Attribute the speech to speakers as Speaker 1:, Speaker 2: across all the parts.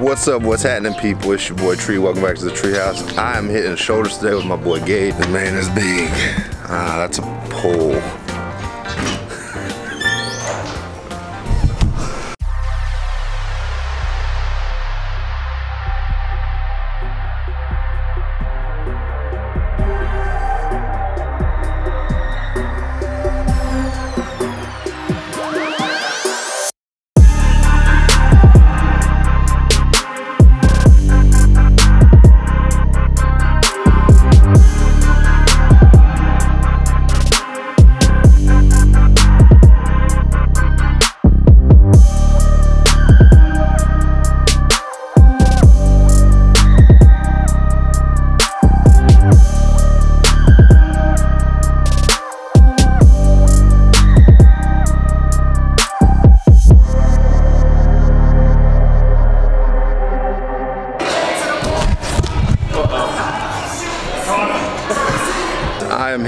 Speaker 1: What's up? What's happening, people? It's your boy Tree. Welcome back to the Treehouse. I am hitting shoulders today with my boy Gage. The man is big. Ah, that's a pole.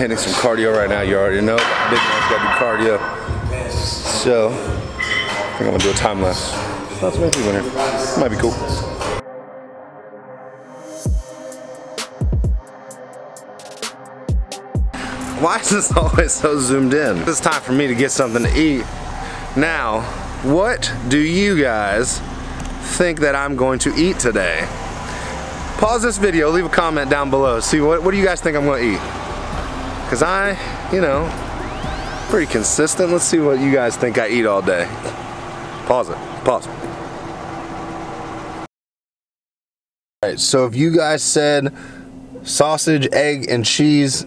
Speaker 1: Hitting some cardio right now. You already know. Big man's got to do cardio. So, I think I'm gonna do a time lapse. That's what I winner. Might be cool. Why is this always so zoomed in? It's time for me to get something to eat. Now, what do you guys think that I'm going to eat today? Pause this video, leave a comment down below. See, what, what do you guys think I'm gonna eat? Cause I, you know, pretty consistent. Let's see what you guys think I eat all day. Pause it, pause. Alright, so if you guys said sausage, egg, and cheese,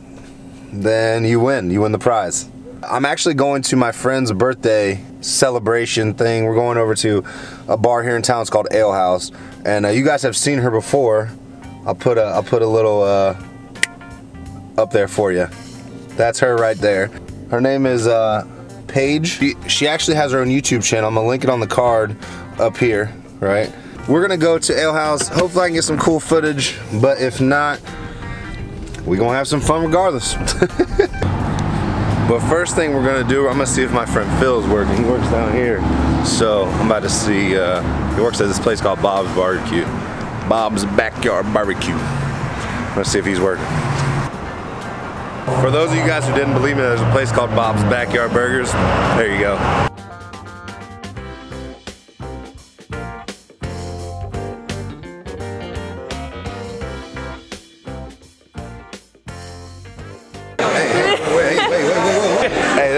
Speaker 1: then you win. You win the prize. I'm actually going to my friend's birthday celebration thing. We're going over to a bar here in town. It's called Ale House, and uh, you guys have seen her before. I'll put a I'll put a little uh, up there for you. That's her right there. Her name is uh, Paige. She, she actually has her own YouTube channel. I'm gonna link it on the card up here, right? We're gonna go to Ale House. Hopefully I can get some cool footage, but if not, we gonna have some fun regardless. but first thing we're gonna do, I'm gonna see if my friend Phil is working. He works down here. So I'm about to see, uh, he works at this place called Bob's Barbecue. Bob's Backyard Barbecue. Let's see if he's working. For those of you guys who didn't believe me, there's a place called Bob's Backyard Burgers. There you go.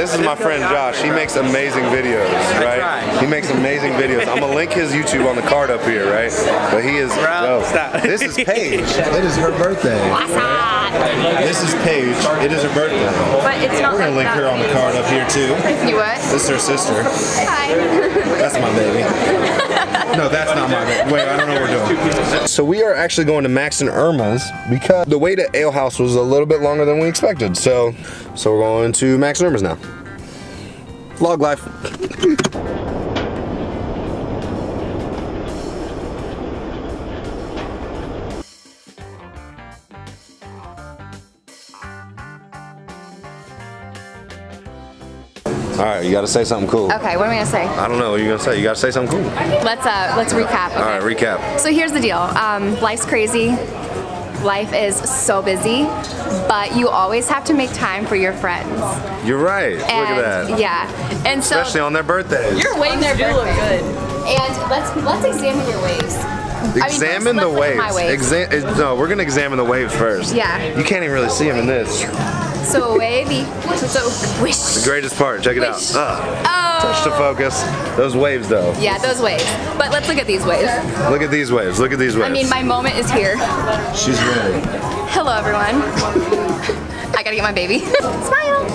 Speaker 1: This is my friend Josh. He makes amazing videos, right? He makes amazing videos. I'm gonna link his YouTube on the card up here, right? But he is.
Speaker 2: Bro,
Speaker 1: yo,
Speaker 2: stop.
Speaker 1: This is Paige. It is her birthday. This is Paige. It is her birthday.
Speaker 3: But it's not
Speaker 1: We're gonna link her on the card up here too.
Speaker 3: You what?
Speaker 1: This is her sister.
Speaker 3: Hi.
Speaker 1: That's my baby. No, that's not my baby. Wait, I don't know what we're doing. So we are actually going to Max and Erma's because the wait at Ale House was a little bit longer than we expected. So, so we're going to Max and Erma's now. Vlog life. All right, you got to say something cool.
Speaker 3: Okay, what am I gonna say?
Speaker 1: I don't know what are you're gonna say. You got to say something cool.
Speaker 3: Let's uh, let's recap. Okay.
Speaker 1: All right, recap.
Speaker 3: So here's the deal. Um, life's crazy. Life is so busy, but you always have to make time for your friends.
Speaker 1: You're right.
Speaker 3: And
Speaker 1: Look at that.
Speaker 3: yeah, and so
Speaker 1: Especially on their birthdays.
Speaker 3: your waves do look good. And let's let's examine your waves. I mean,
Speaker 1: Examine the
Speaker 3: let's look at
Speaker 1: waves.
Speaker 3: waves.
Speaker 1: Exa- no, we're gonna examine the waves first.
Speaker 3: Yeah.
Speaker 1: You can't even really see them in this.
Speaker 3: So wavy. So wish.
Speaker 1: The greatest part. Check it out.
Speaker 3: Wish.
Speaker 1: Ah.
Speaker 3: Oh.
Speaker 1: Touch to focus. Those waves, though.
Speaker 3: Yeah, those waves. But let's look at these waves.
Speaker 1: Look at these waves. Look at these waves.
Speaker 3: I mean, my moment is here.
Speaker 1: She's ready.
Speaker 3: Hello, everyone. I gotta get my baby. Smile.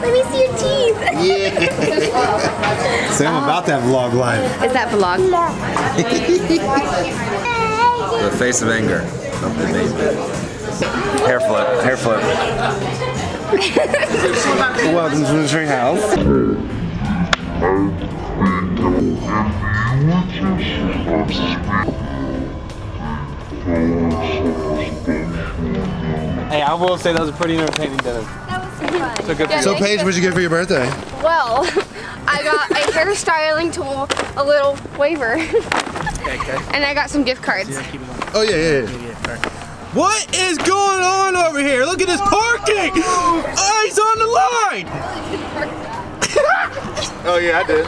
Speaker 3: Let me see your teeth.
Speaker 1: Yeah.
Speaker 4: Sam about that vlog life.
Speaker 3: Is that vlog?
Speaker 4: The face of anger of the baby.
Speaker 1: hair flip. Hair flip. Welcome to the tree house.
Speaker 2: Hey, I will say that was a pretty entertaining dinner.
Speaker 3: That was
Speaker 2: So good for
Speaker 3: Yeah.
Speaker 1: So Paige, what'd you get for your birthday?
Speaker 5: Well, I got a hairstyling tool, a little waiver,
Speaker 2: Okay, okay.
Speaker 5: and I got some gift cards.
Speaker 1: Oh yeah, yeah, yeah.
Speaker 2: What is going on over here? Look at this parking! Oh, he's on the line!
Speaker 1: Oh yeah, I did.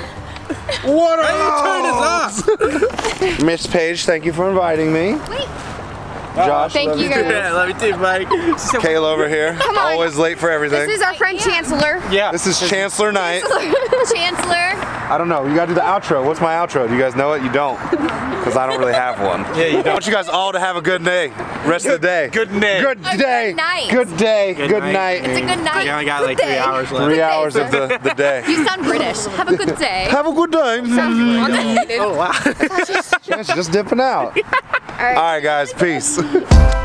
Speaker 1: What
Speaker 2: How do you turn this off?
Speaker 1: Miss Paige, thank you for inviting me.
Speaker 5: Wait.
Speaker 1: Josh,
Speaker 5: Thank
Speaker 1: love
Speaker 5: you, guys.
Speaker 2: Yeah, love you too, Mike.
Speaker 1: Kayla over here,
Speaker 5: on.
Speaker 1: always late for everything.
Speaker 5: This is our friend Chancellor.
Speaker 2: Yeah.
Speaker 1: This is Chancellor Night.
Speaker 5: Chancellor.
Speaker 1: I don't know. You gotta do the outro. What's my outro? Do you guys know it? You don't, because I don't really have one.
Speaker 2: Yeah, you
Speaker 1: I
Speaker 2: don't.
Speaker 1: I want you guys all to have a good day. Rest of the day.
Speaker 2: Good day.
Speaker 1: Good day.
Speaker 3: night.
Speaker 1: Good day. Good,
Speaker 2: Good
Speaker 1: night.
Speaker 2: night.
Speaker 3: It's a good night.
Speaker 2: We only got like
Speaker 5: Good
Speaker 2: three hours left.
Speaker 1: Three hours of the, the day.
Speaker 3: You sound British. Have a good day.
Speaker 1: Have a good day.
Speaker 2: Oh wow.
Speaker 1: Yeah, she's just dipping out.
Speaker 5: All right.
Speaker 1: All right, guys. Peace.